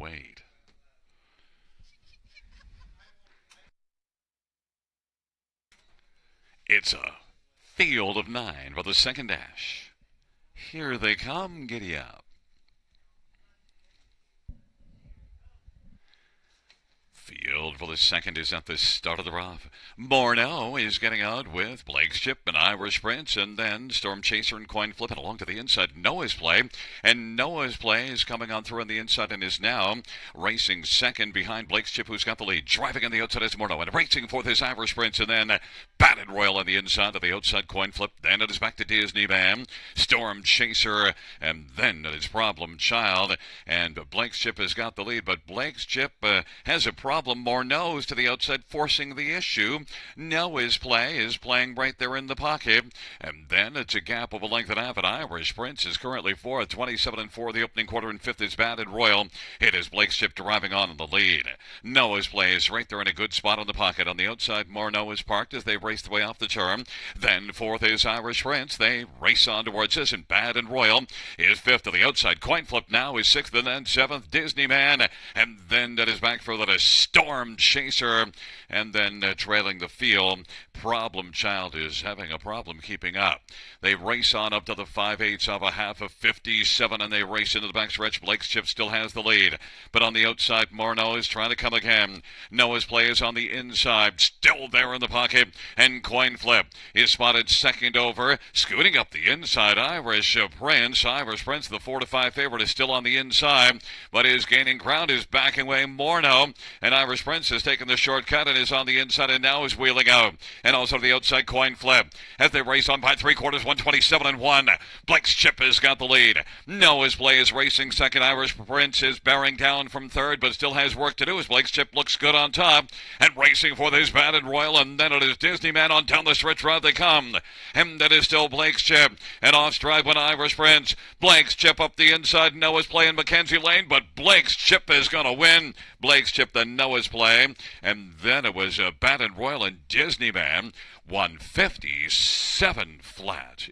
wait. It's a field of nine for the second dash. Here they come, giddy up. Field for the second is at the start of the rough. Morneau is getting out with Blake's chip and Irish Prince, and then Storm Chaser and Coin Flip along to the inside. Noah's play, and Noah's play is coming on through on the inside and is now racing second behind Blake's chip, who's got the lead. Driving on the outside is Morneau, and racing for this Irish Prince, and then Batted Royal on the inside of the outside Coin Flip. Then it is back to Disneyman, Storm Chaser, and then it is Problem Child, and Blake's chip has got the lead, but Blake's chip uh, has a problem problem. To the outside, forcing the issue. Noah's play is playing right there in the pocket. And then it's a gap of a length and a half. And Irish Prince is currently fourth, 27 and 4. The opening quarter and fifth is Batted Royal. It is Blake's chip driving on in the lead. Noah's play is right there in a good spot on the pocket. On the outside, Morneau is parked as they race the way off the turn. Then fourth is Irish Prince. They race on towards us, and Batted Royal is fifth to the outside. Coin flip now is sixth, and then seventh, Disney Man. And then that is back for the Storm Chaser, and then uh, trailing the field. Problem Child is having a problem keeping up. They race on up to the 5 eighths of a half of 57, and they race into the backstretch. Blake's chip still has the lead, but on the outside, Morneau is trying to come again. Noah's play is on the inside, still there in the pocket, and Coin Flip is spotted second over, scooting up the inside. Irish Prince, Irish Prince, the 4 to 5 favorite, is still on the inside, but is gaining ground, is backing away Morneau, and Irish Prince has taken the shortcut and is on the inside and now is wheeling out. And also the outside coin flip as they race on by three quarters, 127 and 1. Blake's chip has got the lead. Noah's play is racing second. Irish Prince is bearing down from third, but still has work to do as Blake's chip looks good on top. And racing for this batted royal, and then it is Disney Man on down the stretch route they come. And that is still Blake's chip. And off stride when Irish Prince. Blake's chip up the inside. Noah's playing Mackenzie Lane, but Blake's chip is going to win. Blake's chip, the Noah's play And then it was uh, Batted Royal and Disneyman, 157 flat.